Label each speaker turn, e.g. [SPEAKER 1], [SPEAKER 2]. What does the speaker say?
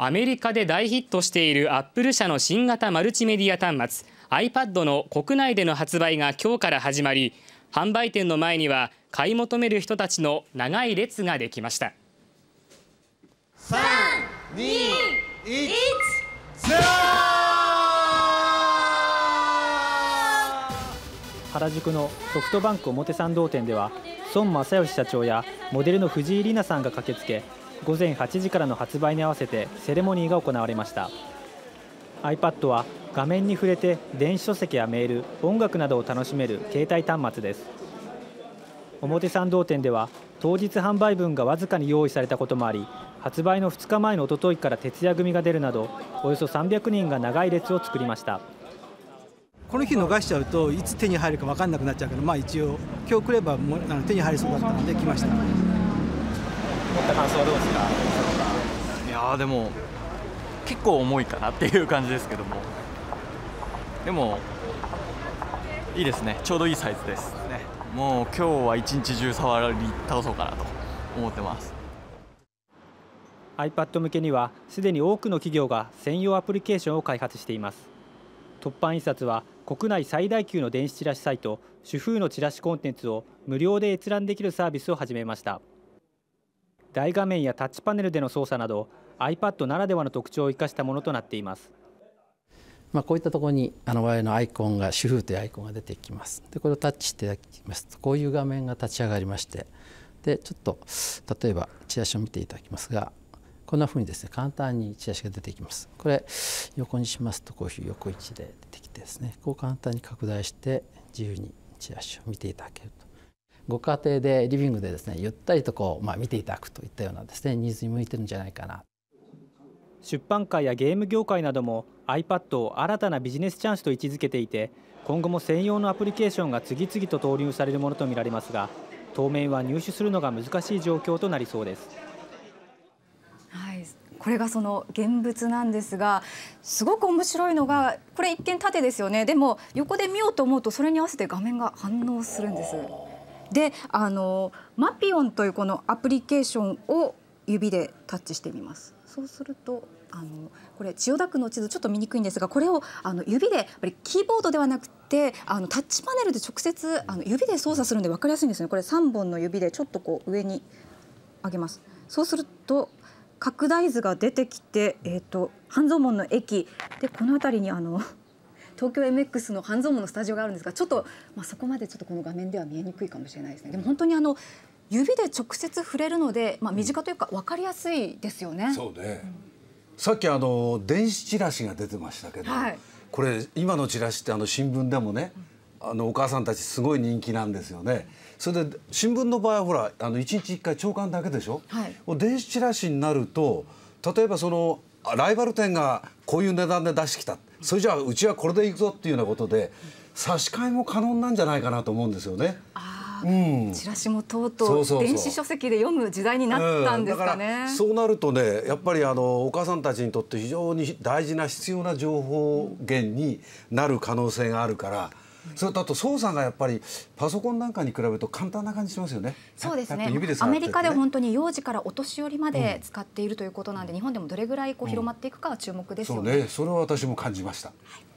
[SPEAKER 1] アメリカで大ヒットしているアップル社の新型マルチメディア端末 iPad の国内での発売が今日から始まり販売店の前には買い求める人たちの長い列ができました。3、2、1、
[SPEAKER 2] 原宿のソフトバンク表参道店では孫正義社長やモデルの藤井里奈さんが駆けつけ午前8時からの発売に合わせてセレモニーが行われました。iPad は画面に触れて電子書籍やメール音楽などを楽しめる携帯端末です。表参道店では当日販売分がわずかに用意されたこともあり発売の2日前のおとといから徹夜組が出るなどおよそ300人が長い列を作りました。
[SPEAKER 3] この日逃しちゃうといつ手に入るか分かんなくなっちゃうけどまあ一応今日来ればもあの手に入りそうだったので来ました。
[SPEAKER 4] った感想はどうですか？いやでも結構重いかなっていう感じですけども。でもいいですね。ちょうどいいサイズです。ね。もう今日は一日中触り倒そうかなと思ってます。
[SPEAKER 2] iPad 向けにはすでに多くの企業が専用アプリケーションを開発しています。突版印刷は国内最大級の電子チラシサイト主婦のチラシコンテンツを無料で閲覧できるサービスを始めました大画面やタッチパネルでの操作など iPad ならではの特徴を生かしたものとなっています。
[SPEAKER 5] まあ、こういったところにあの我々のアイコンが主婦というアイコンが出てきます。でこれをタッチしていただきますとこういう画面が立ち上がりましてでちょっと例えばチラシを見ていただきますがこんなふうにですね簡単にチラシが出てきます。これ横にしますとこういう横位置で出てきてですねこう簡単に拡大して自由にチラシを見ていただけるとご家庭でリビングでですねゆったりとこう、まあ、見ていただくといったようなですねニーズに向いてるんじゃないかな
[SPEAKER 2] 出版界やゲーム業界なども iPad を新たなビジネスチャンスと位置づけていて今後も専用のアプリケーションが次々と投入されるものとみられますが当面は入手するのが難しい状況となりそうです。
[SPEAKER 6] はいこれがその現物なんですがすごく面白いのがこれ一見縦ですよねでも横で見ようと思うとそれに合わせて画面が反応するんです。であのマピオンというこのアプリケーションを指でタッチしてみます。そうするとあのこれ千代田区の地図ちょっと見にくいんですがこれをあの指でやっぱりキーボードではなくてあのタッチパネルで直接あの指で操作するんで分かりやすいんですね。これ3本の指でちょっとこう上に上げます。そうすると拡大図が出てきて、えーと半蔵門の駅。でこの辺りにあの東京 MX の半蔵門のスタジオがあるんですがちょっと、まあ、そこまでちょっとこの画面では見えにくいかもしれないですねでも本当にあの指で直接触れるので、まあ、身近というか分かりやすいですよね。
[SPEAKER 7] そうね、うん、さっきあの電子チラシが出てましたけど、はい、これ今のチラシってあの新聞でもね、あのお母さんたちすごい人気なんですよね。それで新聞の場合はほらあの一日一回朝刊だけでしょ？はい、電子チラシになると例えばそのライバル店がこういう値段で出してきたそれじゃあうちはこれでいくぞっていうようなことで差し替えも可能なんじゃないかなと思うんですよね。
[SPEAKER 6] うん、チラシもとうとう電子書籍で読む時代になったんですかね。
[SPEAKER 7] うん、そうなるとねやっぱりあのお母さんたちにとって非常に大事な必要な情報源になる可能性があるから。それだと操作がやっぱりパソコンなんかに比べると簡単な感じしますよね。
[SPEAKER 6] そうですね。ねアメリカで本当に幼児からお年寄りまで使っているということなんで、うん、日本でもどれぐらいこう広まっていくかは注目ですよね。
[SPEAKER 7] そうね。それは私も感じました。はい